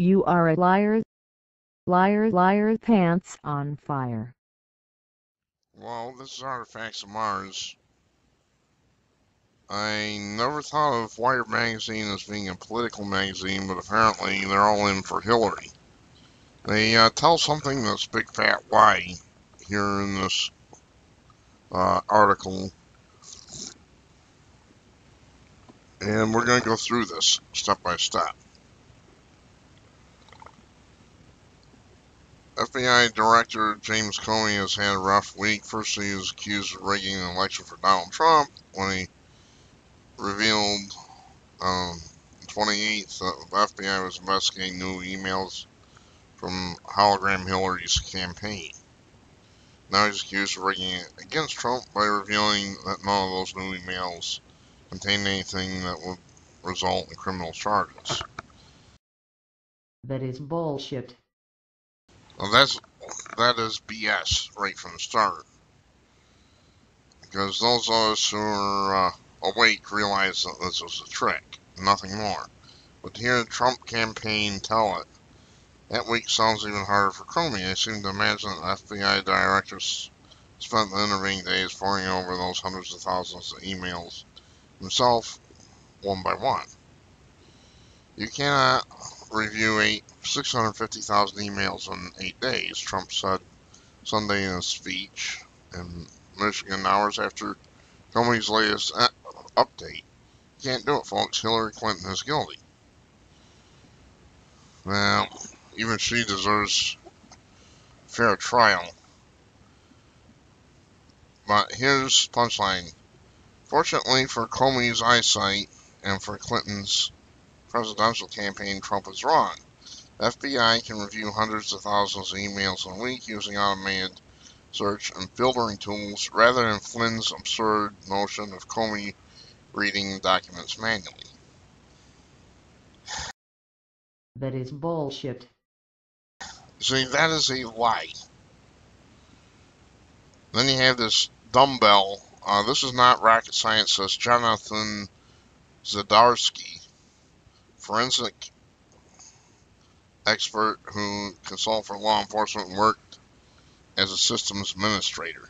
You are a liar. Liar, liar, pants on fire. Well, this is Artifacts of Mars. I never thought of Wired Magazine as being a political magazine, but apparently they're all in for Hillary. They uh, tell something that's big fat lie here in this uh, article. And we're going to go through this step by step. FBI Director James Comey has had a rough week. First, he was accused of rigging an election for Donald Trump when he revealed um, 28th that the FBI was investigating new emails from hologram Hillary's campaign. Now he's accused of rigging it against Trump by revealing that none of those new emails contained anything that would result in criminal charges. That is bullshit. Well, that's that is BS right from the start. Because those of us who are uh, awake realize that this was a trick, nothing more. But to hear the Trump campaign tell it, that week sounds even harder for Comey. I seem to imagine that FBI directors spent the intervening days poring over those hundreds of thousands of emails himself, one by one. You cannot review eight, 650,000 emails in eight days, Trump said Sunday in a speech in Michigan hours after Comey's latest update. Can't do it, folks. Hillary Clinton is guilty. Well, even she deserves fair trial. But here's punchline. Fortunately for Comey's eyesight and for Clinton's presidential campaign, Trump was wrong. The FBI can review hundreds of thousands of emails in a week using automated search and filtering tools rather than Flynn's absurd notion of Comey reading documents manually. That is bullshit. See, that is a lie. Then you have this dumbbell. Uh, this is not rocket science, says Jonathan Zdziarski, forensic expert who consulted for law enforcement and worked as a systems administrator.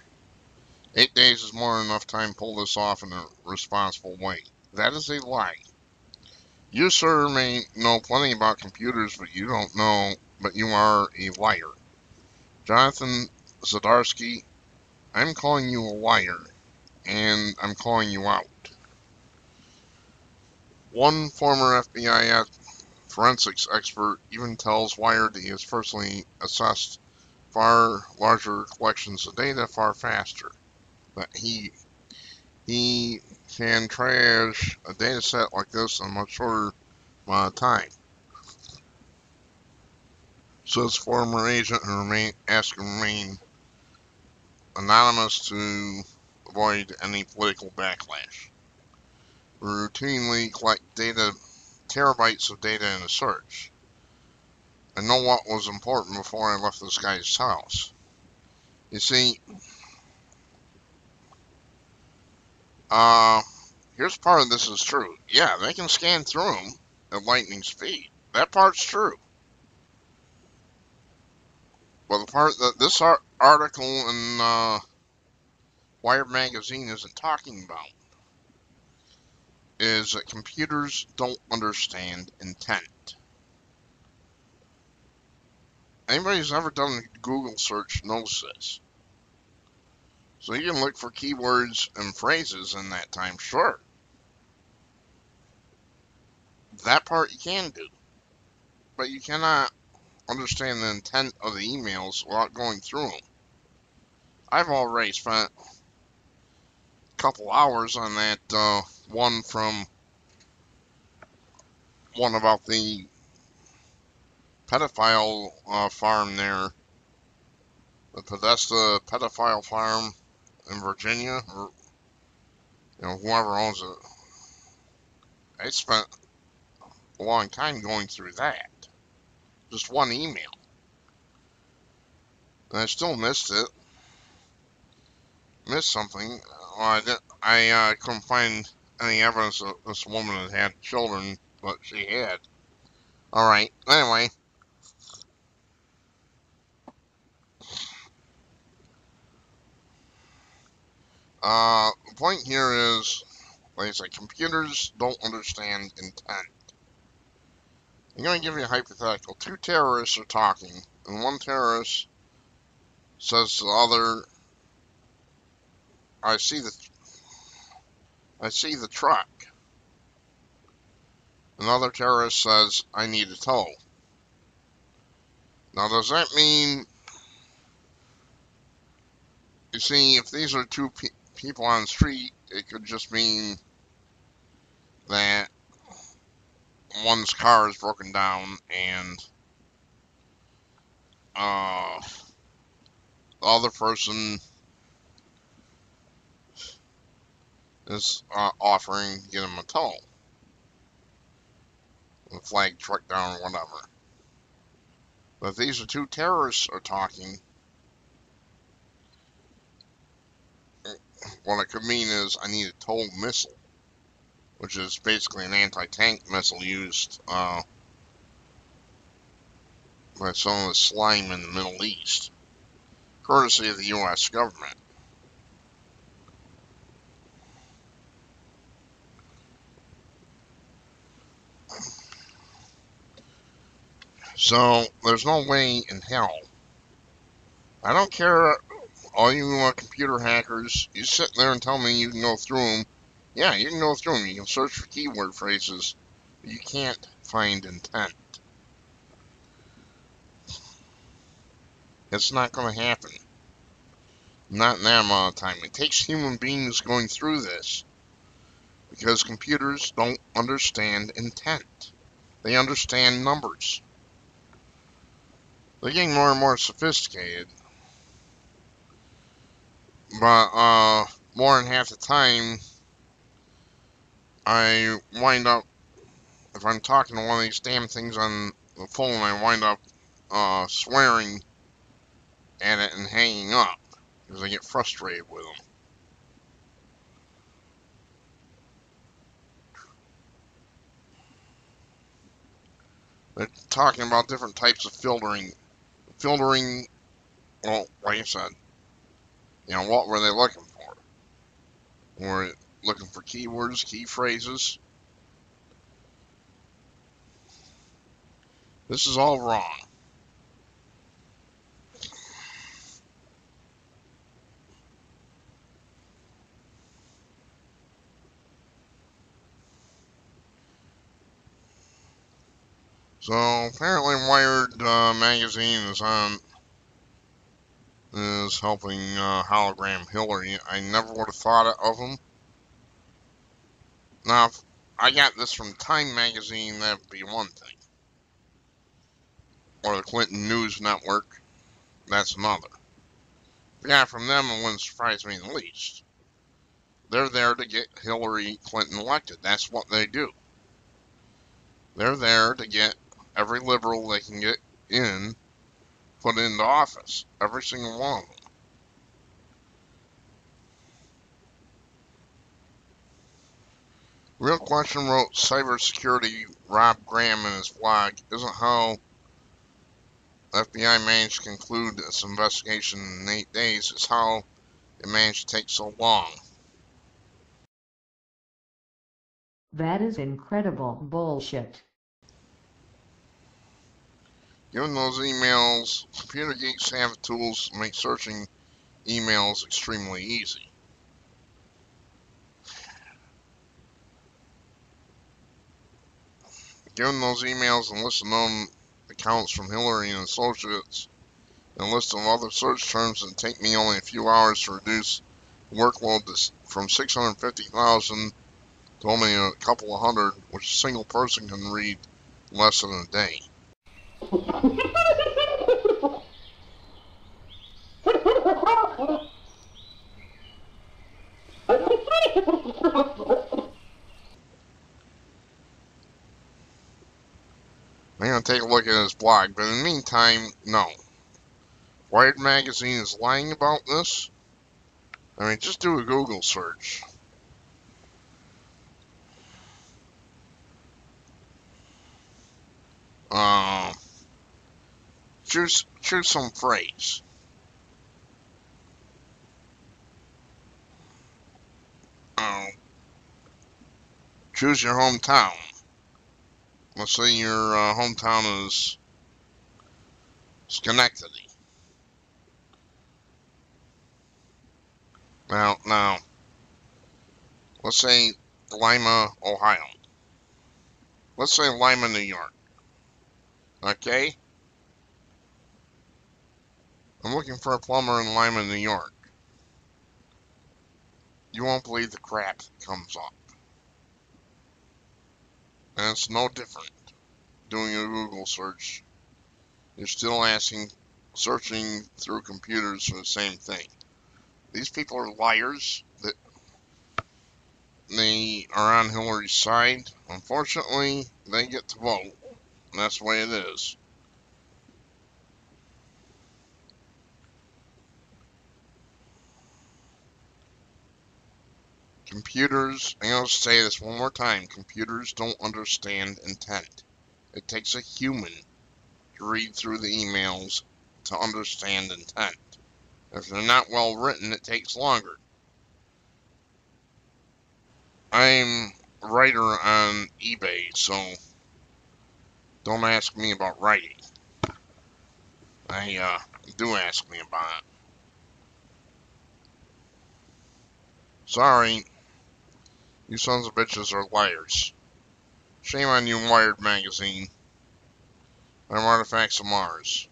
Eight days is more than enough time to pull this off in a responsible way. That is a lie. You, sir, may know plenty about computers, but you don't know, but you are a liar. Jonathan Zdziarski, I'm calling you a liar, and I'm calling you out. One former FBI forensics expert even tells Wired that he has personally assessed far larger collections of data far faster. That he he can trash a data set like this in a much shorter amount of time. So Says former agent who remain asked to remain anonymous to avoid any political backlash. Routinely collect data terabytes of data in a search. I know what was important before I left this guy's house. You see, uh, here's part of this is true. Yeah, they can scan through them at lightning speed. That part's true. But the part that this article in uh, Wired Magazine isn't talking about is that computers don't understand intent. Anybody who's ever done a Google search knows this. So you can look for keywords and phrases in that time, sure. That part you can do. But you cannot understand the intent of the emails without going through them. I've already spent a couple hours on that uh, one from one about the pedophile uh, farm there, the Podesta pedophile farm in Virginia, or you know whoever owns it. I spent a long time going through that, just one email, and I still missed it. Missed something. I, did, I uh, couldn't find any evidence that this woman had had children, but she had. Alright, anyway. Uh, the point here is, like I said, computers don't understand intent. I'm going to give you a hypothetical. Two terrorists are talking, and one terrorist says to the other, I see that I see the truck. Another terrorist says, I need a tow. Now, does that mean, you see, if these are two pe people on the street, it could just mean that one's car is broken down and uh, the other person is uh, offering to get him a tow. The flag truck down or whatever. But these are two terrorists are talking, what it could mean is I need a TOW missile, which is basically an anti-tank missile used uh, by some of the slime in the Middle East, courtesy of the U.S. government. So there's no way in hell. I don't care. All you uh, computer hackers, you sit there and tell me you can go through them. Yeah, you can go through them. You can search for keyword phrases, but you can't find intent. It's not going to happen. Not in that amount of time. It takes human beings going through this because computers don't understand intent. They understand numbers. They're getting more and more sophisticated. But, uh, more than half the time, I wind up, if I'm talking to one of these damn things on the phone, I wind up, uh, swearing at it and hanging up. Because I get frustrated with them. They're talking about different types of filtering filtering, well, like I said, you know, what were they looking for? Were looking for keywords, key phrases? This is all wrong. So apparently, Wired uh, magazine is on is helping uh, hologram Hillary. I never would have thought of them. Now, if I got this from Time magazine, that'd be one thing, or the Clinton News Network. That's another. It from them, it wouldn't surprise me in the least. They're there to get Hillary Clinton elected. That's what they do. They're there to get every liberal they can get in put into office. Every single one of them. Real Question wrote cybersecurity Rob Graham in his blog isn't how FBI managed to conclude its investigation in eight days, it's how it managed to take so long. That is incredible bullshit. Given those emails, computer geeks have tools to make searching emails extremely easy. Given those emails and list of known accounts from Hillary and Associates, and a list of other search terms that take me only a few hours to reduce workload to, from 650,000 to only a couple of hundred, which a single person can read less than a day. I'm going to take a look at his blog, but in the meantime, no. Wired Magazine is lying about this. I mean, just do a Google search. Um, choose choose some phrase. Oh, choose your hometown. Let's say your uh, hometown is Schenectady. Now, now, let's say Lima, Ohio. Let's say Lima, New York. Okay? I'm looking for a plumber in Lima, New York. You won't believe the crap that comes up. And it's no different doing a Google search. You're still asking, searching through computers for the same thing. These people are liars. That they are on Hillary's side. Unfortunately, they get to vote. And that's the way it is. Computers, I'm going to say this one more time. Computers don't understand intent. It takes a human to read through the emails to understand intent. If they're not well written, it takes longer. I'm a writer on eBay, so don't ask me about writing. I uh, do ask me about it. Sorry, you sons of bitches are liars. Shame on you, Wired Magazine. I'm Artifacts of Mars.